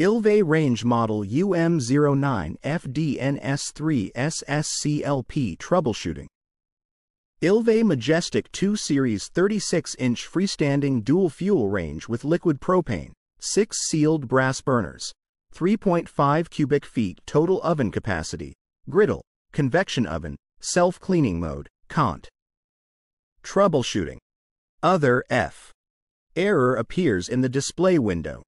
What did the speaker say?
Ilve Range Model UM09FDNS3 SSCLP Troubleshooting. Ilve Majestic 2 Series 36-inch freestanding dual-fuel range with liquid propane, 6 sealed brass burners, 3.5 cubic feet total oven capacity, griddle, convection oven, self-cleaning mode, Cont. Troubleshooting. Other F. Error appears in the display window.